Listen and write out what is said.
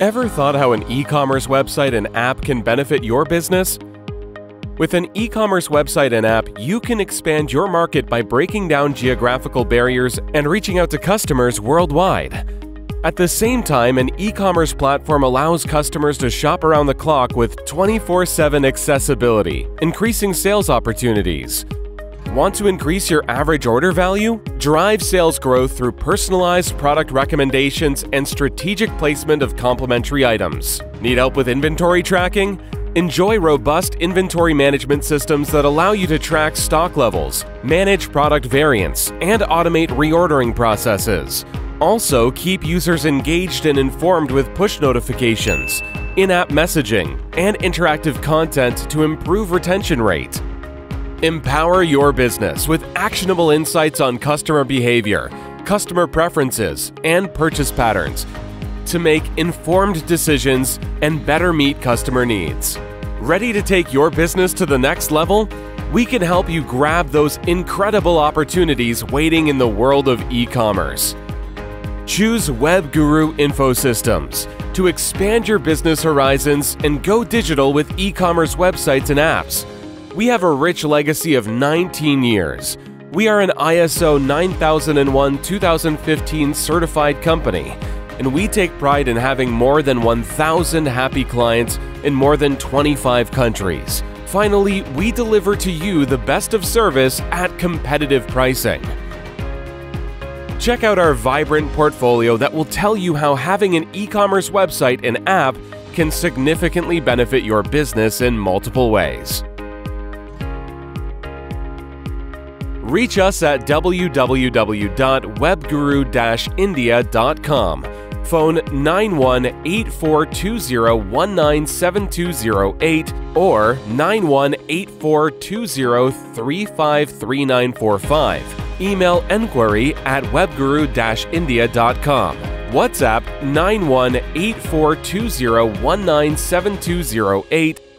Ever thought how an e commerce website and app can benefit your business? With an e commerce website and app, you can expand your market by breaking down geographical barriers and reaching out to customers worldwide. At the same time, an e commerce platform allows customers to shop around the clock with 24 7 accessibility, increasing sales opportunities. Want to increase your average order value? Drive sales growth through personalized product recommendations and strategic placement of complementary items. Need help with inventory tracking? Enjoy robust inventory management systems that allow you to track stock levels, manage product variants, and automate reordering processes. Also, keep users engaged and informed with push notifications, in app messaging, and interactive content to improve retention rate. Empower your business with actionable insights on customer behavior, customer preferences, and purchase patterns to make informed decisions and better meet customer needs. Ready to take your business to the next level? We can help you grab those incredible opportunities waiting in the world of e commerce. Choose WebGuru Infosystems to expand your business horizons and go digital with e commerce websites and apps. We have a rich legacy of 19 years. We are an ISO 9001 2015 certified company, and we take pride in having more than 1,000 happy clients in more than 25 countries. Finally, we deliver to you the best of service at competitive pricing. Check out our vibrant portfolio that will tell you how having an e commerce website and app can significantly benefit your business in multiple ways. Reach us at www.webguru-india.com. Phone 918420197208 or 918420353945. Email enquiry at webguru-india.com. WhatsApp 918420197208